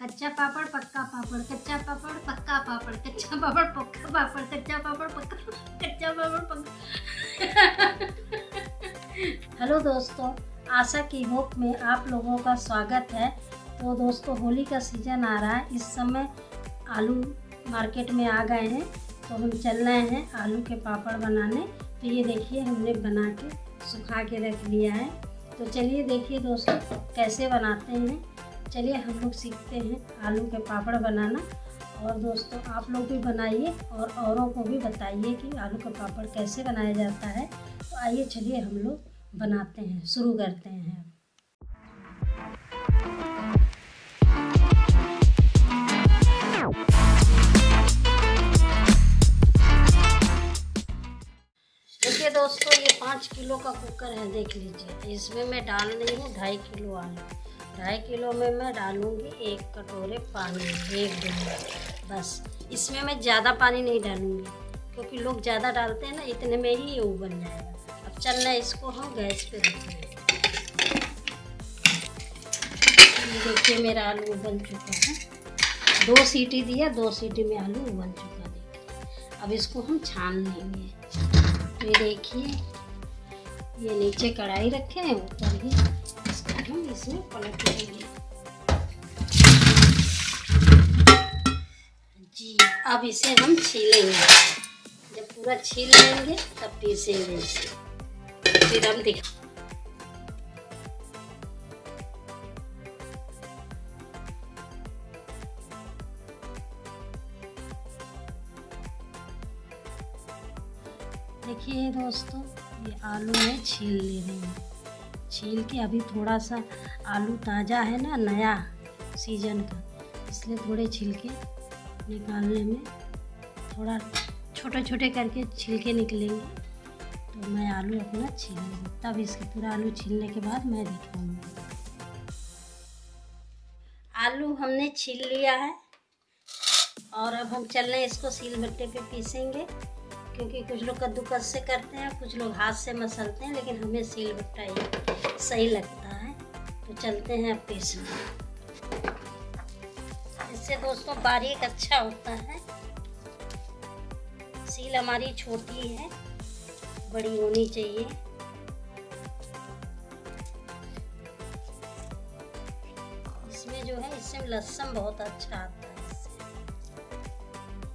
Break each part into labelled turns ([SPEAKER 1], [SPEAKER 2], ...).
[SPEAKER 1] कच्चा पापड़, पक्का पापड़, कच्चा पापड़, पक्का पापड़, कच्चा पापड़, पक्का पापड़, कच्चा पापड़, पक्का कच्चा पापड़, पक्का। हेलो दोस्तों, आशा की होप में आप लोगों का स्वागत है। तो दोस्तों, होली का सीज़न आ रहा है। इस समय आलू मार्केट में आ गए हैं। तो हम चल रहे हैं आलू के पापड़ बनाने। तो ये देखिए, हमने बना के, सुखा के रख लिया है। तो चलिए देखिए दोस्तों, कैसे बनाते हैं। चलिए हम लोग सीखते हैं आलू के पापड़ बनाना। और दोस्तों, आप लोग भी बनाइए और औरों को भी बताइए कि आलू का पापड़ कैसे बनाया जाता है। तो आइए चलिए हम लोग बनाते हैं, शुरू करते हैं। देखिए दोस्तों, ये पाँच किलो का कुकर है, देख लीजिए। इसमें मैं डाल रही हूँ ढाई किलो आलू। ढाई किलो में मैं डालूँगी एक कटोरे पानी, एक दिन बस। इसमें मैं ज़्यादा पानी नहीं डालूँगी, क्योंकि लोग ज़्यादा डालते हैं ना, इतने में ही ये उबल जाएगा। अब चलना इसको हम गैस पे रखेंगे देखिए, मेरा आलू उबल चुका है। दो सीटी दिया, दो सीटी में आलू उबल चुका देखिए अब इसको हम छान लेंगे। ये देखिए, ये नीचे कढ़ाई रखे हैं, ऊपर ही। हम इसमें पलट लेंगे जी, अब इसे हम छीलेंगे। जब पूरा छील लेंगे, तब पीसेंगे इसे। फिर हम दिखा देखिए दोस्तों, ये आलू में छील ले रही हूँ। छील के अभी थोड़ा सा आलू ताज़ा है ना, नया सीज़न का, इसलिए थोड़े छिलके निकालने में थोड़ा छोटे छोटे करके छिलके निकलेंगे। तो मैं आलू अपना छीलूँगी तब इसके पूरा आलू छीलने के बाद मैं दिखाऊँगी। आलू हमने छील लिया है और अब हम चल रहे हैं इसको सील बट्टे पे पीसेंगे। क्योंकि कुछ लोग कद्दूकस से करते हैं, कुछ लोग हाथ से मसलते हैं, लेकिन हमें सील बट्टा ही सही लगता है। तो चलते हैं अब पीसने इससे दोस्तों बारीक अच्छा होता है। सील हमारी छोटी है, बड़ी होनी चाहिए। इसमें जो है, इससे लहसुन बहुत अच्छा आता है।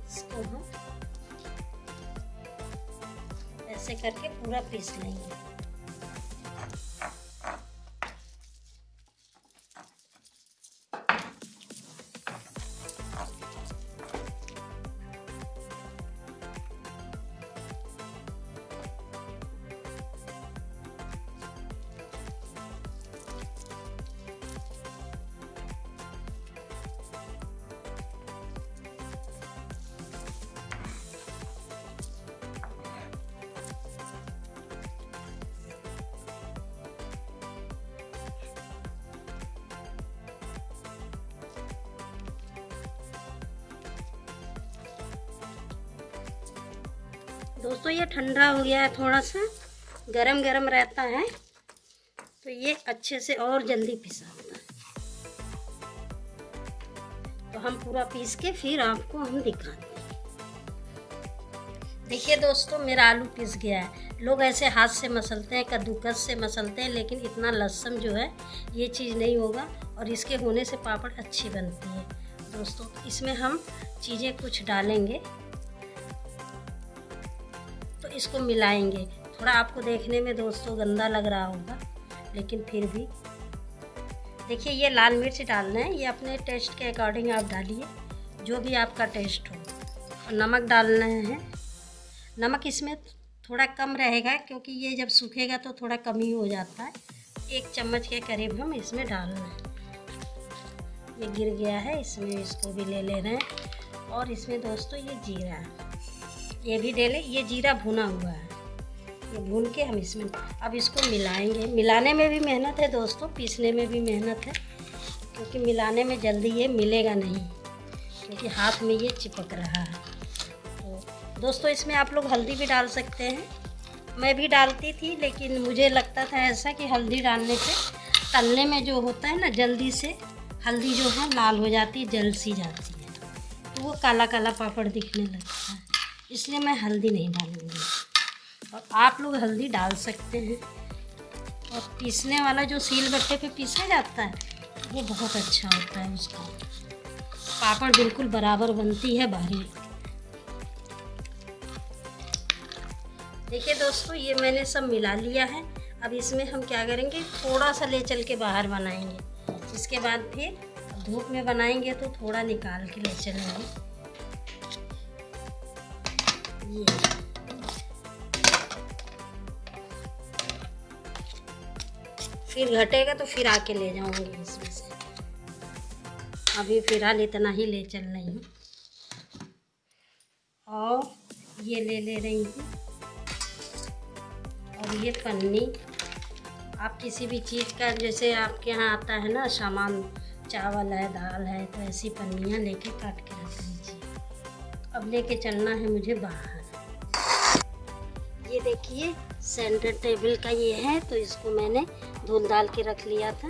[SPEAKER 1] इसको हम ऐसे करके पूरा पीस लेंगे। दोस्तों, ये ठंडा हो गया है थोड़ा सा गरम गरम रहता है। तो ये अच्छे से और जल्दी पिसा होता है। तो हम पूरा पीस के फिर आपको हम दिखाते हैं। देखिए दोस्तों, मेरा आलू पिस गया है। लोग ऐसे हाथ से मसलते हैं, कद्दूकस से मसलते हैं, लेकिन इतना लहसुन जो है, ये चीज़ नहीं होगा और इसके होने से पापड़ अच्छी बनती है। दोस्तों, इसमें हम चीज़ें कुछ डालेंगे। तो इसको मिलाएँगे। थोड़ा आपको देखने में दोस्तों गंदा लग रहा होगा, लेकिन फिर भी। देखिए, ये लाल मिर्च डालना है। ये अपने टेस्ट के अकॉर्डिंग आप डालिए, जो भी आपका टेस्ट हो। और नमक डालना है। नमक इसमें थोड़ा कम रहेगा, क्योंकि ये जब सूखेगा तो थोड़ा कम ही हो जाता है। एक चम्मच के करीब हम इसमें डालना है। ये गिर गया है, इसमें इसको भी ले ले रहे हैं। और इसमें दोस्तों ये जीरा है। ये भी डाले ये जीरा भुना हुआ है। ये भून के हम इसमें, अब इसको मिलाएँगे। मिलाने में भी मेहनत है दोस्तों, पीसने में भी मेहनत है, क्योंकि मिलाने में जल्दी ये मिलेगा नहीं, क्योंकि हाथ में ये चिपक रहा है। तो दोस्तों, इसमें आप लोग हल्दी भी डाल सकते हैं। मैं भी डालती थी, लेकिन मुझे लगता था ऐसा कि हल्दी डालने से, तलने में जो होता है ना, जल्दी से हल्दी जो है, लाल हो जाती है, जल सी जाती है। तो वो काला काला पापड़ दिखने लगता है। इसलिए मैं हल्दी नहीं डालूँगी। और आप लोग हल्दी डाल सकते हैं। और पीसने वाला जो सील बट्टे पे पीसा जाता है, वो बहुत अच्छा होता है उसका। पापड़ बिल्कुल बराबर बनती है बारीक देखिए दोस्तों, ये मैंने सब मिला लिया है। अब इसमें हम क्या करेंगे? थोड़ा सा ले चल के बाहर बनाएँगे। इसके बाद फिर धूप में बनाएँगे तो थोड़ा निकाल के ले चलेंगे। फिर घटेगा तो फिर आके ले जाऊँगी इसमें से। अभी फ़िलहाल इतना ही ले चल रही हूँ। और ये ले ले रही हूँ। और ये पन्नी, आप किसी भी चीज़ का, जैसे आपके यहाँ आता है ना, सामान, चावल है, दाल है तो ऐसी पन्नियाँ लेके काट के रख लीजिए। अब लेके चलना है मुझे बाहर। ये देखिए सेंटर टेबल का ये है तो इसको मैंने धुल डाल के रख लिया था,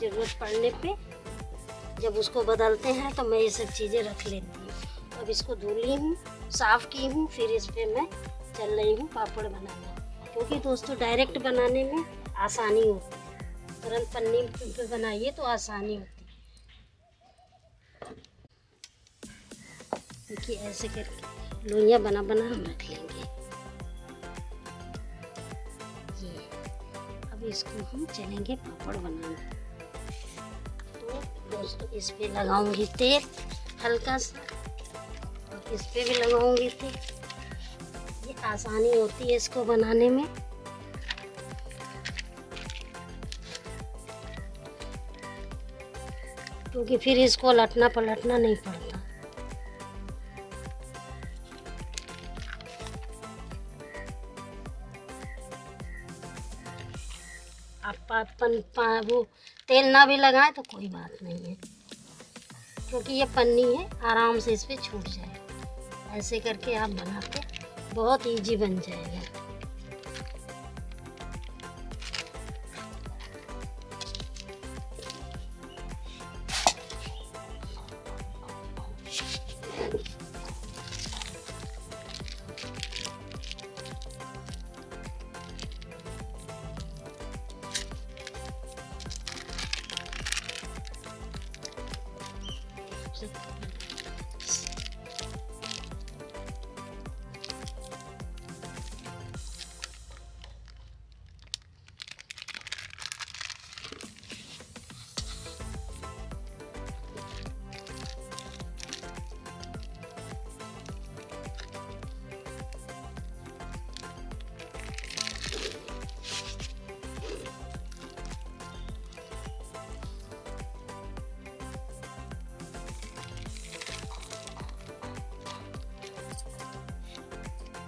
[SPEAKER 1] ज़रूरत पड़ने पे। जब उसको बदलते हैं तो मैं ये सब चीज़ें रख लेती हूँ। अब इसको धुली हूँ, साफ़ की हूँ, फिर इस पर मैं चल रही हूँ पापड़ बनाना। क्योंकि दोस्तों डायरेक्ट बनाने में आसानी होती है। तुरंत पन्नी पे बनाइए तो आसानी होती है। देखिए, ऐसे करके लोइयाँ बना बना हम रख लेंगे। इसको हम चलेंगे पापड़ बनाने। तो दोस्तों, इस पे लगाऊँगी तेल हल्का सा। और इस पे भी लगाऊँगी तेल। ये आसानी होती है इसको बनाने में। क्योंकि फिर इसको लटना पलटना नहीं पड़ता। आप अपन वो तेल ना भी लगाएँ तो कोई बात नहीं है। क्योंकि ये पन्नी है, आराम से इस पर छूट जाए ऐसे करके आप बनाते, बहुत इजी बन जाएगा।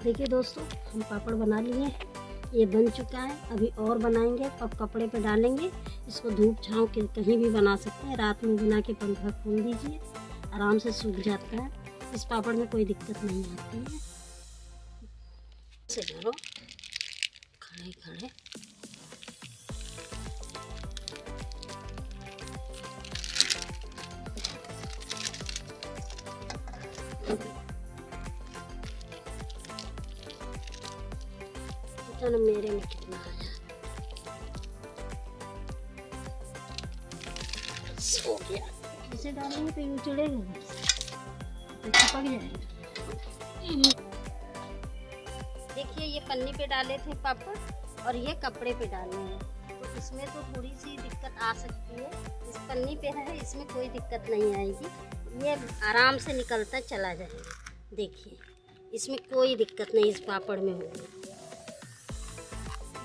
[SPEAKER 1] देखिए दोस्तों, हम पापड़ बना लिए ये बन चुका है। अभी और बनाएँगे अब कपड़े पे डालेंगे। इसको धूप छाँव के कहीं भी बना सकते हैं। रात में बना के पंखा खोल दीजिए। आराम से सूख जाता है। इस पापड़ में कोई दिक्कत नहीं आती है। करो खड़े खड़े। पता मेरे में कितना आया हो गया। इसे डालेंगे तो चिपक जाएगा। देखिए ये पन्नी पे डाले थे पापड़ और ये कपड़े पे डाले हैं। तो इसमें तो थोड़ी सी दिक्कत आ सकती है। इस पन्नी पे है इसमें कोई दिक्कत नहीं आएगी। ये आराम से निकलता चला जाएगा। देखिए इसमें कोई दिक्कत नहीं इस पापड़ में होगी।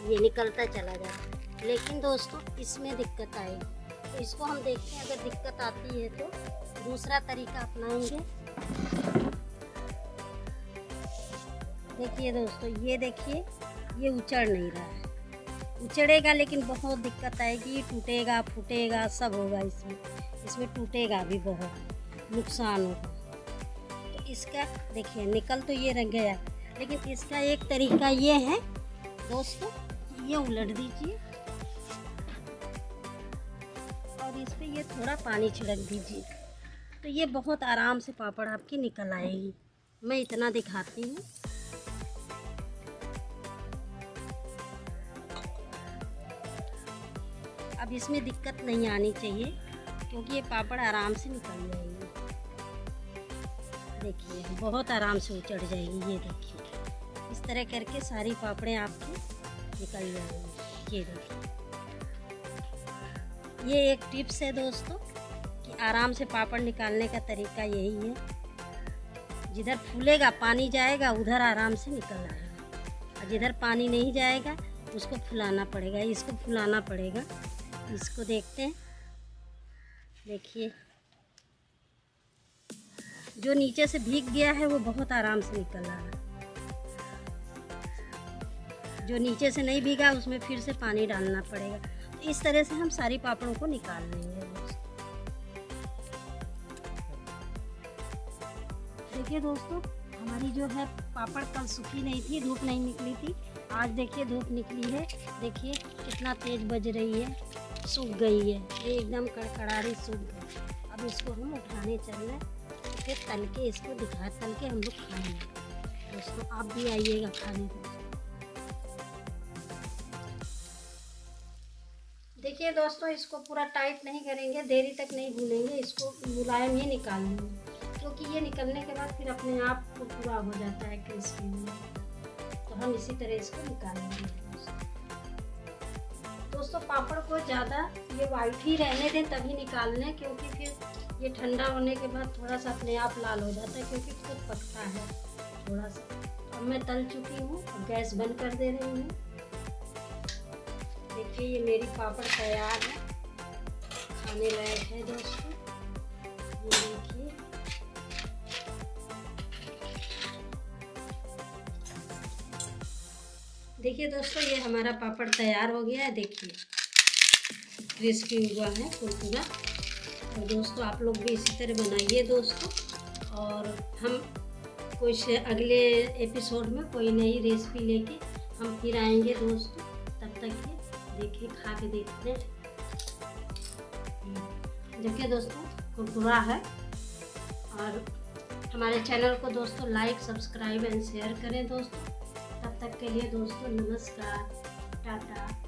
[SPEAKER 1] ये निकलता चला जाए लेकिन दोस्तों, इसमें दिक्कत आएगी तो इसको हम देखते हैं, अगर दिक्कत आती है तो दूसरा तरीका अपनाएँगे। देखिए दोस्तों, ये देखिए, ये उचड़ नहीं रहा है। उचड़ेगा लेकिन बहुत दिक्कत आएगी। टूटेगा, फूटेगा, सब होगा इसमें। इसमें टूटेगा भी बहुत। नुकसान होगा। तो इसका, देखिए, निकल तो ये रह गया। लेकिन इसका एक तरीका ये है, दोस्तों ये उलट दीजिए। और इस पर ये थोड़ा पानी छिड़क दीजिए। तो ये बहुत आराम से पापड़ आपकी निकल आएगी। मैं इतना दिखाती हूँ। अब इसमें दिक्कत नहीं आनी चाहिए, क्योंकि ये पापड़ आराम से निकल जाएगी। देखिए, बहुत आराम से उचड़ जाएगी, ये देखिए। इस तरह करके सारी पापड़ें आपकी निकल जाएँगे ये देखिए ये एक टिप्स है दोस्तों, कि आराम से पापड़ निकालने का तरीका यही है। जिधर फूलेगा, पानी जाएगा, उधर आराम से निकल आएगा और जिधर पानी नहीं जाएगा, उसको फुलाना पड़ेगा, इसको फुलाना पड़ेगा। इसको देखते हैं। देखिए। जो नीचे से भीग गया है, वो बहुत आराम से निकल रहा है। जो नीचे से नहीं भीगा, उसमें फिर से पानी डालना पड़ेगा। तो इस तरह से हम सारी पापड़ों को निकाल लेंगे। देखिए दोस्तों, हमारी जो है पापड़ कल सूखी नहीं थी, धूप नहीं निकली थी। आज देखिए धूप निकली है। देखिए कितना तेज बज रही है। सूख गई है। ये एकदम कड़कड़ारी सूख गई। अब इसको हम उठाने चल रहे फिर तल के इसको दिखा, तल के हम लोग खाएँगे। दोस्तों, आप भी आइएगा खाने को देखिए दोस्तों, इसको पूरा टाइट नहीं करेंगे, देरी तक नहीं भूलेंगे, इसको मुलायम ही निकाल लेंगे क्योंकि ये निकलने के बाद फिर अपने आप को पूरा हो जाता है क्रिस्पी में। तो हम इसी तरह इसको निकाल लेंगे दोस्तों, पापड़ को ज़्यादा ये वाइट ही रहने दें, तभी निकाल लें क्योंकि फिर ये ठंडा होने के बाद थोड़ा सा अपने आप लाल हो जाता है, क्योंकि खुद पकता है थोड़ा सा। अब मैं तल चुकी हूँ, गैस बंद कर दे रही हूँ। देखिए ये मेरी पापड़ तैयार है। खाने लायक है दोस्तों। ये देखिए। देखिए दोस्तों, ये हमारा पापड़ तैयार हो गया है। देखिए क्रिस्पी हुआ है कुरकुरा और दोस्तों, आप लोग भी इसी तरह बनाइए दोस्तों। और हम कुछ अगले एपिसोड में कोई नई रेसिपी लेके हम फिर आएँगे दोस्तों। तब तक ये देखिए, खा के देखते हैं। देखिए दोस्तों कुरकुरा है। और हमारे चैनल को दोस्तों लाइक सब्सक्राइब एंड शेयर करें दोस्तों। तब तक के लिए दोस्तों, नमस्कार, टाटा।